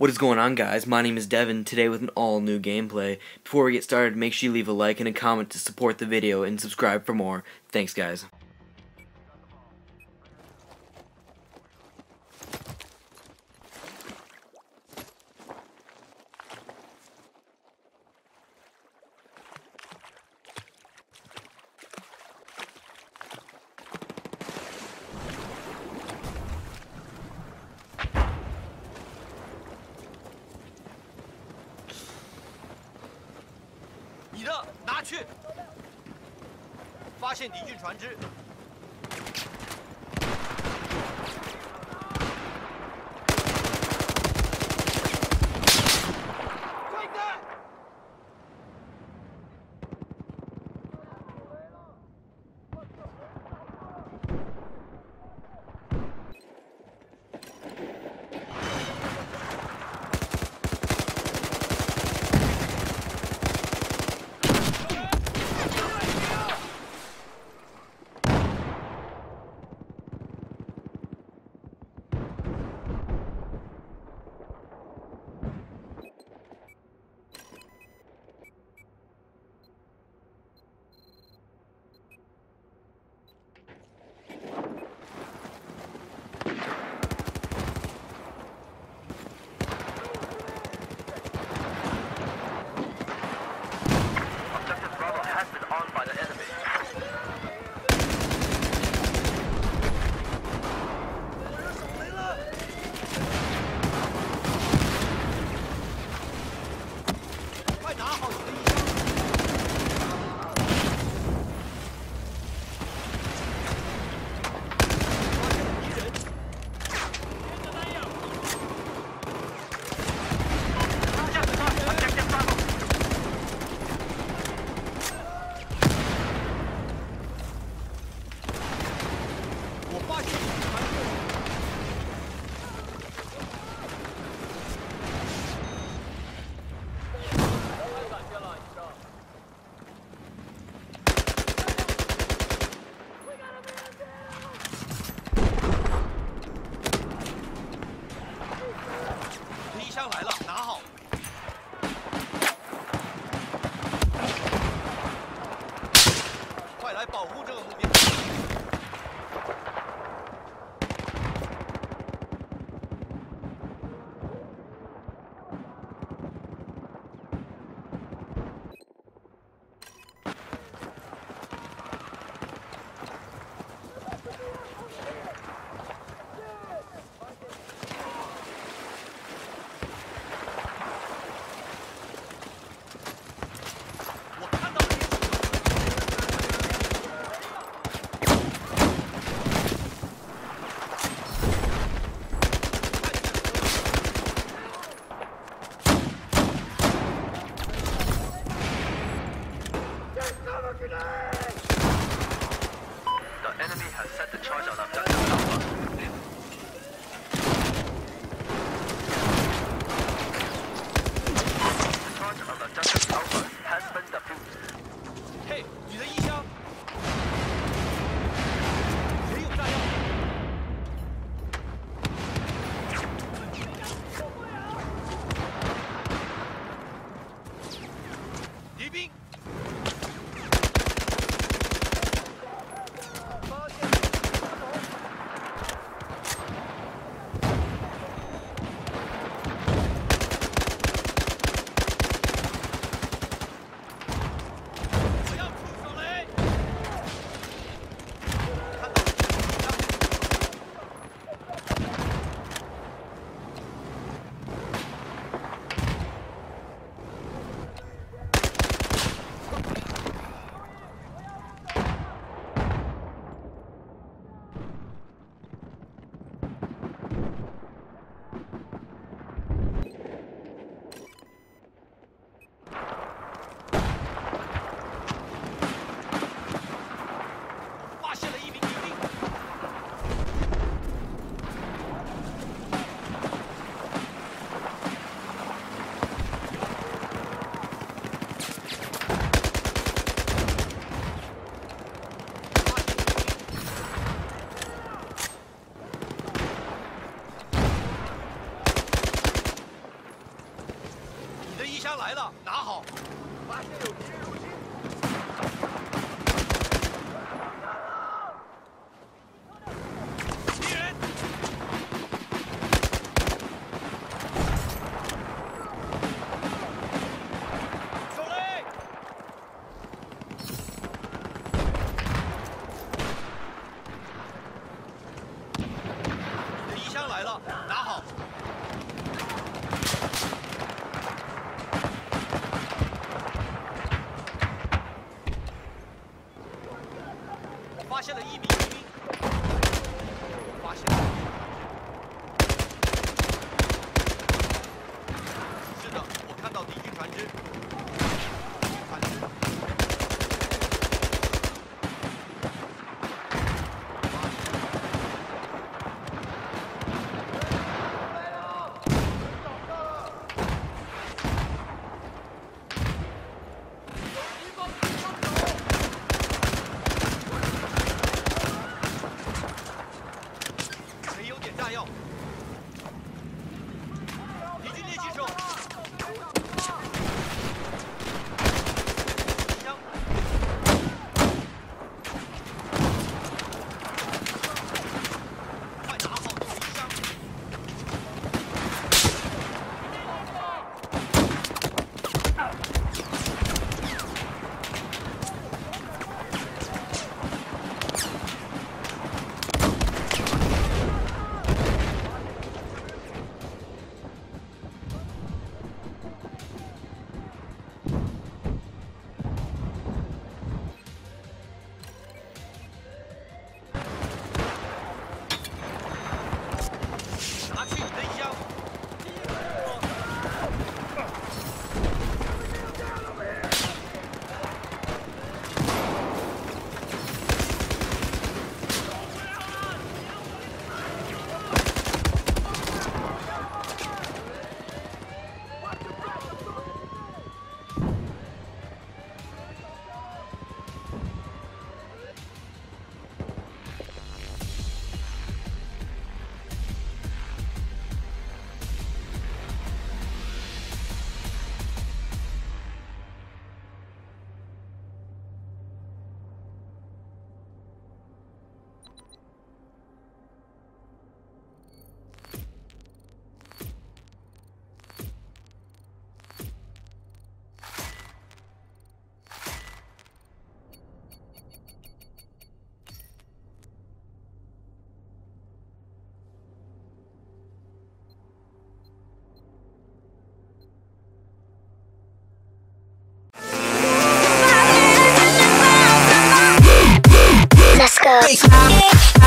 What is going on guys? My name is Devin, today with an all new gameplay. Before we get started, make sure you leave a like and a comment to support the video and subscribe for more. Thanks guys. 去。发现敌军船只来保护这个。The enemy has set the charge on objective Alpha. The charge on Alpha has been. Hey! 家来的，拿好。发现有敌人入侵。face.